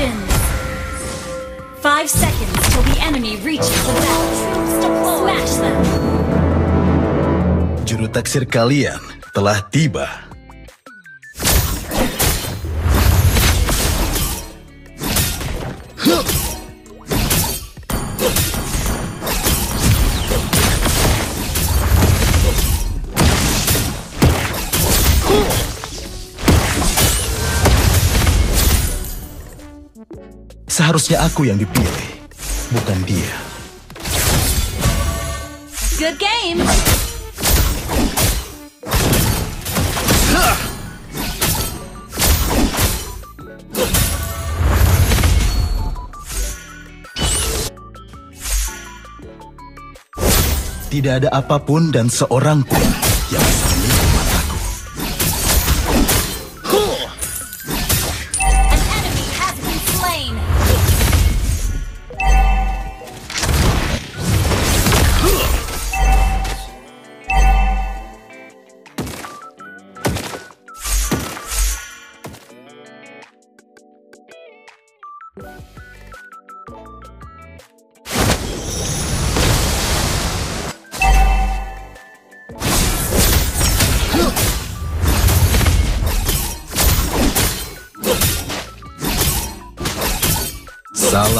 Legends! Five seconds till the enemy reaches the battle. Smash them! Juru taksir kalian telah tiba. Seharusnya aku yang dipilih, bukan dia. Good game! Tidak ada apa pun dan seorang pun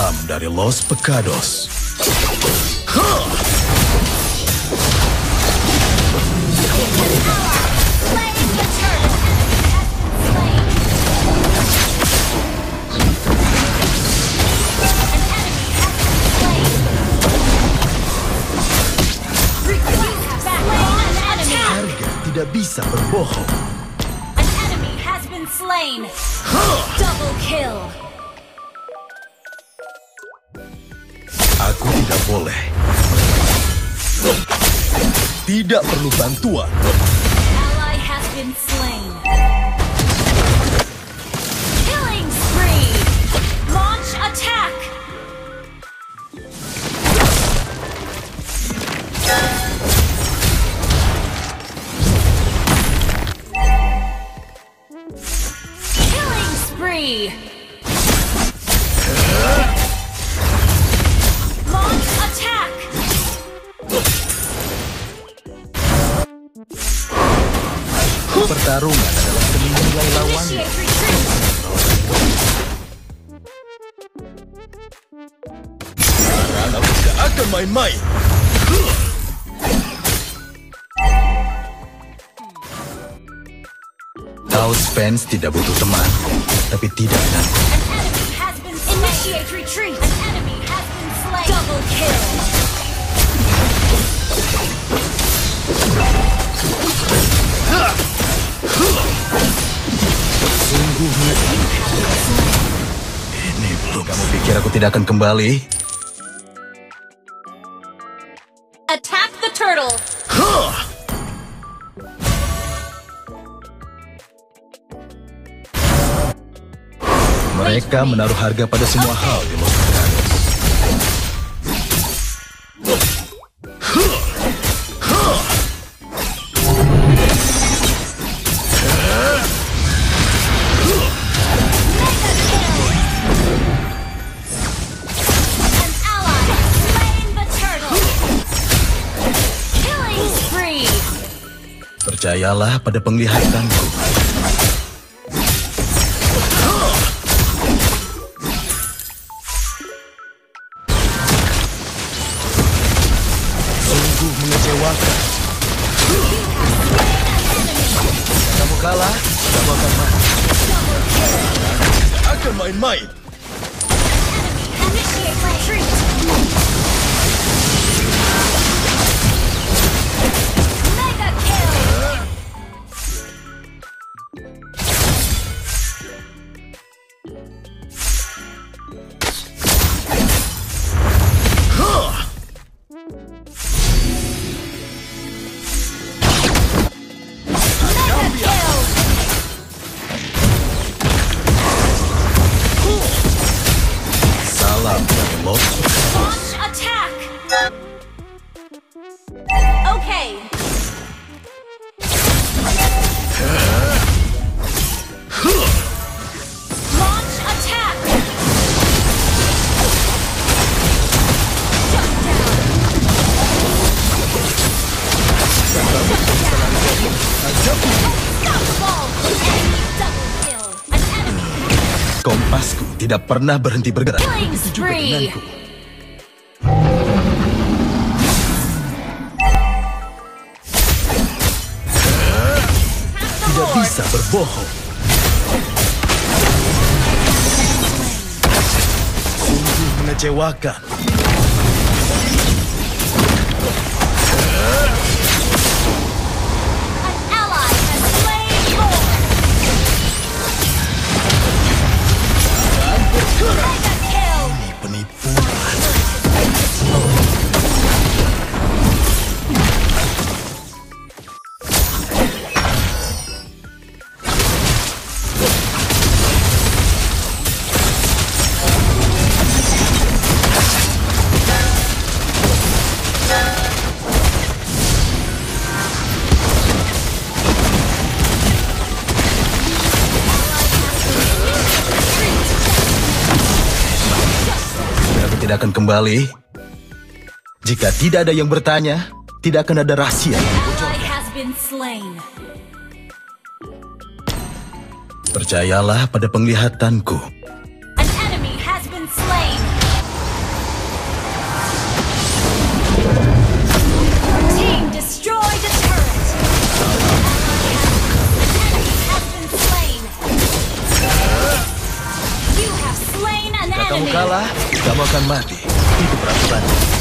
Salam dari Los Pecados. Slaying the turtle! Tidak perlu bantuan. Tidak akan main-main. Kaos fans tidak butuh teman, tapi tidak denganku. Initiate retreat. An enemy has been slain. Double kill. Ini belum. Kamu pikir aku tidak akan kembali? Attack the turtle. Mereka menaruh harga pada semua hal di Los Percayalah pada penglihatanku. Sungguh mengecewakan. Kamu kalah, kamu akan mati. Akan main-main. Initiate retreat. Kompasku tidak pernah berhenti bergerak. Juga denganku. Tidak bisa berbohong. Sungguh mengecewakan. Tidak akan kembali. Jika tidak ada yang bertanya, tidak akan ada rahasia. Percayalah pada penglihatanku. Kamu kalah, kamu akan mati. Itu peraturan.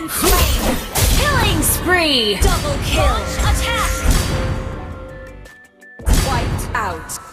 Been slain. Killing spree. Double kill. attack. Wiped out.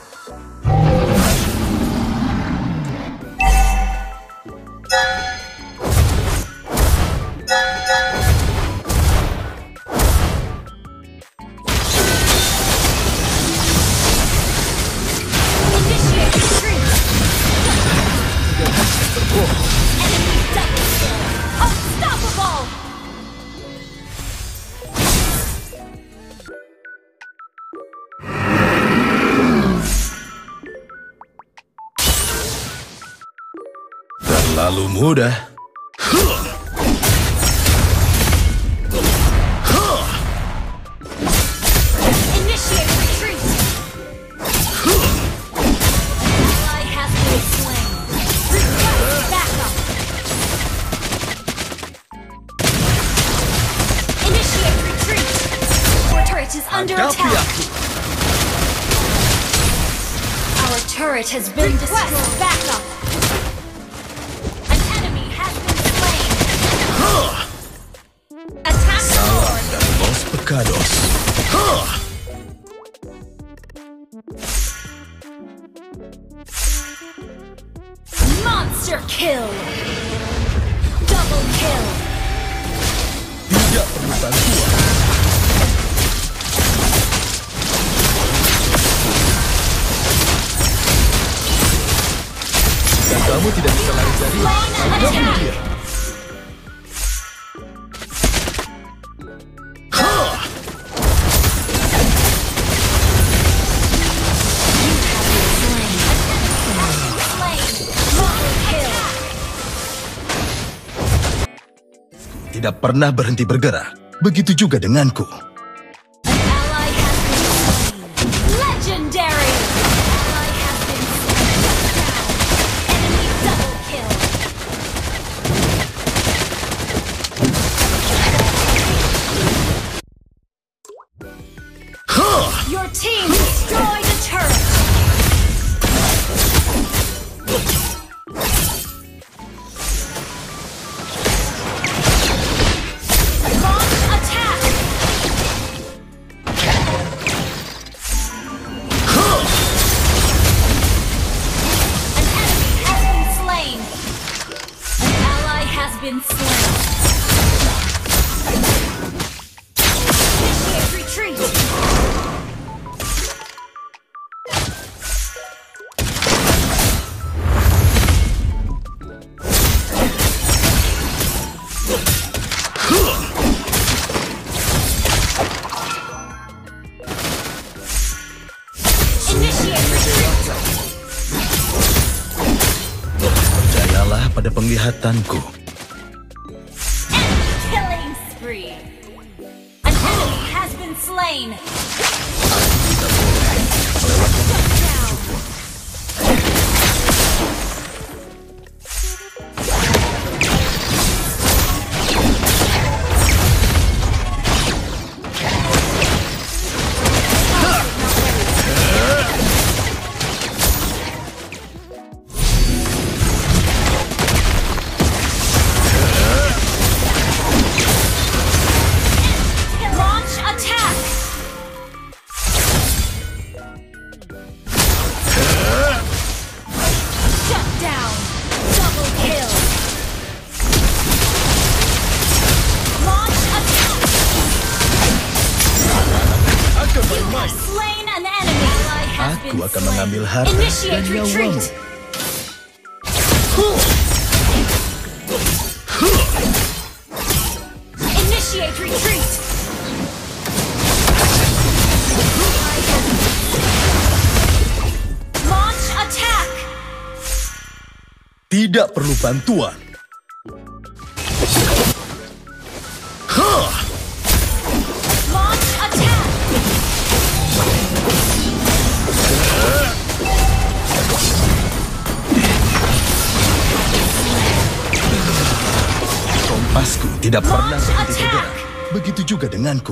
Is under Hadapi attack. aku. Our turret has been destroyed. Backup. Monster kill. Double kill. Tidak perlu bantuan. Dan kamu tidak bisa lari dari Slain an Tidak pernah berhenti bergerak. Begitu juga denganku. kejahatanku. mengambil harta dan nyawamu. Tidak perlu bantuan. tidak pernah berhenti bergerak. Begitu juga denganku.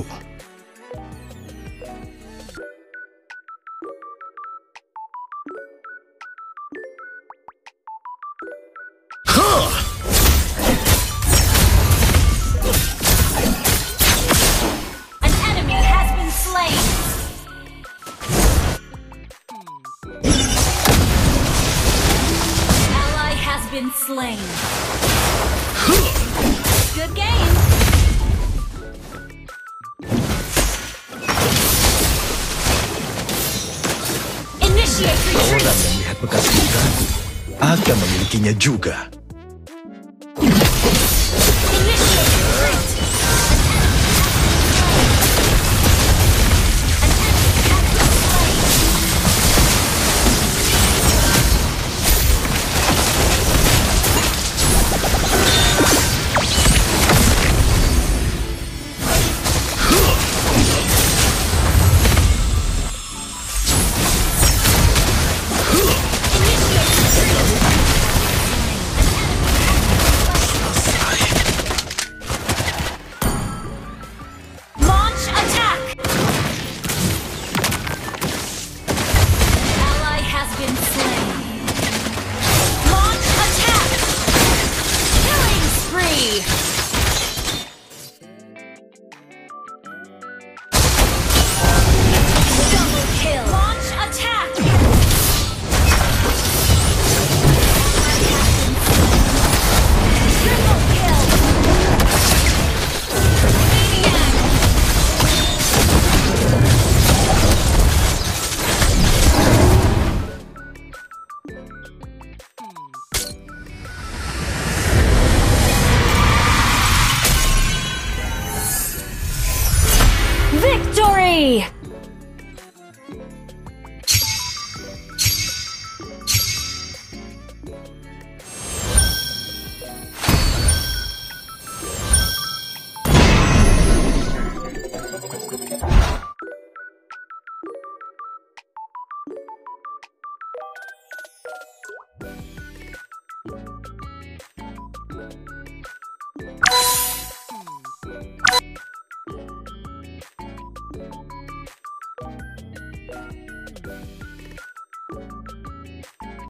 bikinnya juga.